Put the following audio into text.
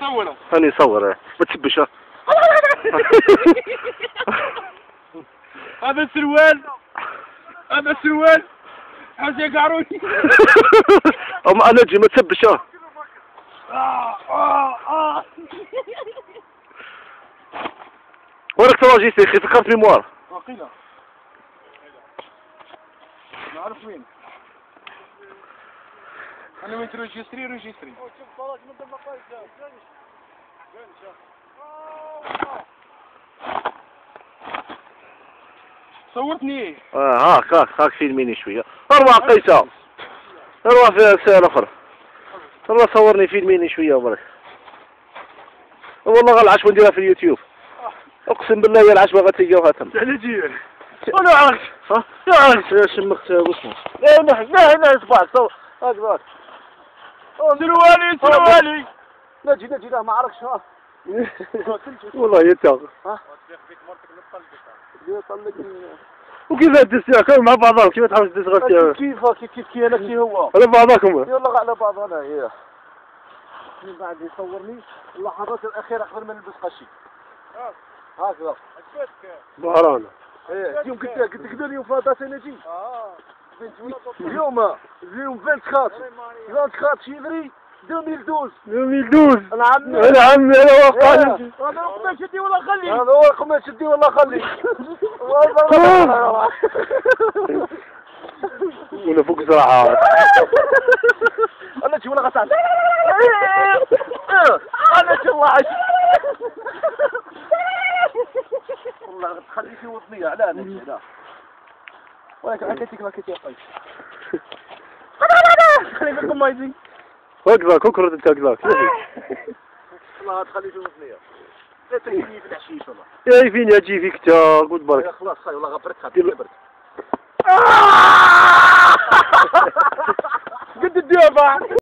صوره هاني صور. ما تسبش. هذا سروال. هذا سروال. حسين قعروني أم أنا أجي ما تسبش. وراك تواجيسي أخي فكرت ميموار وقيلة نعرف وين. أنا وين تروجيستري روجيستري صورتني آه هاك هاك هاك فيلميني شوية أروح قيسة أروح في سنة أخرى أروح صورني فيلميني شوية برك والله غا العشوة نديرها في اليوتيوب أقسم بالله يا العشوة غتلقاو هاتم تعال جي أنا عرفت ها؟ يا شمخت واسمه لا لا صباح صور هاك ذاك سروالي سروالي نجي نجي لا ما عرفش. ها. والله يتا ها. وكيف تدس كانوا مع بعضهم كيف تحاول تدس غير كيف كيف كيف كي أنا كي هو؟ على بعضكم. يلا على بعضنا هي من بعد يصورني. اللحظات الأخيرة قبل ما نلبس قشي. هكذا. بهران إيه اليوم قلت قلت كذا اليوم فاضات أنا جي. اليوم اليوم 24 24 فيفري 2012 2012 العام أنا عمي أنا واقع هذا قماش شدي ولا خلي هذا هو قماش شدي والله خلي ولا فوق زراعة أنا شو ولا غسان أنا شو الله عش والله تخلي في وطنية لا أنا ولكن عكيتك ما كنت يا خلي في قمايزي هكذا كوكرة انت هكذا والله تخلي وطنية لا تجيني في الحشيش والله. يا فين يا جي فيك تا يا برك. خلاص خاي والله غبرت خاطر غبرت قد الديابة